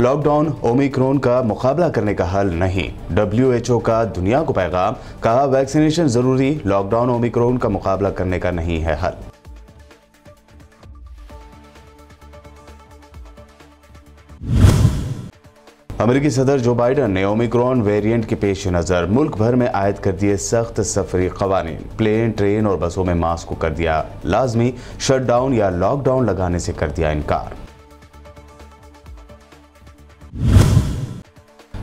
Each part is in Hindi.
लॉकडाउन ओमिक्रोन का मुकाबला करने का हल नहीं। डब्ल्यू का दुनिया को पैगाम, कहा वैक्सीनेशन ज़रूरी, लॉकडाउन ओमिक्रोन का मुकाबला करने का नहीं है हल। अमेरिकी सदर जो बाइडन ने ओमिक्रॉन वेरिएंट के पेश नज़र, मुल्क भर में आयद कर दिए सख्त सफरी कवानीन। प्लेन, ट्रेन और बसों में मास्क को कर दिया लाजमी, शटडाउन या लॉकडाउन लगाने से कर दिया इनकार।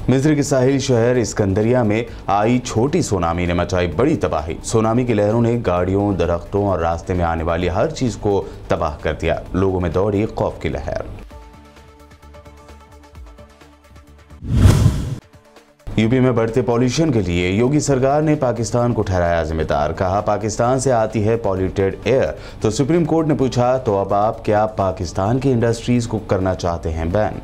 मिस्र के साहिल शहर इसकंदरिया में आई छोटी सुनामी ने मचाई बड़ी तबाही। सुनामी की लहरों ने गाड़ियों, दरख्तों और रास्ते में आने वाली हर चीज़ को तबाह कर दिया। लोगों में दौड़ी खौफ की लहर। यूपी में बढ़ते पॉल्यूशन के लिए योगी सरकार ने पाकिस्तान को ठहराया जिम्मेदार। कहा, पाकिस्तान से आती है पॉल्यूटेड एयर। तो सुप्रीम कोर्ट ने पूछा तो अब आप क्या पाकिस्तान की इंडस्ट्रीज़ को करना चाहते हैं बैन?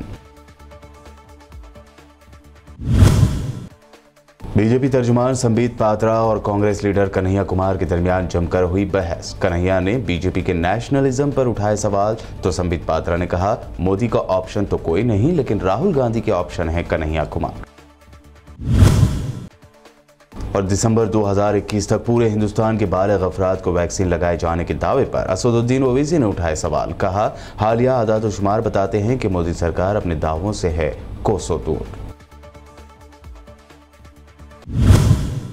बीजेपी तर्जुमान संबित पात्रा और कांग्रेस लीडर कन्हैया कुमार के दरमियान जमकर हुई बहस। कन्हैया ने बीजेपी के नेशनलिज्म पर उठाए सवाल तो संबित पात्रा ने कहा, मोदी का ऑप्शन तो कोई नहीं, लेकिन राहुल गांधी के ऑप्शन है कन्हैया कुमार। और दिसंबर 2021 तक पूरे हिंदुस्तान के बालग अफराद को वैक्सीन लगाए जाने के दावे पर असदुद्दीन ओवैसी ने उठाए सवाल। कहा, हालिया आदाद शुमार बताते हैं कि मोदी सरकार अपने दावों से है कोसों दूर।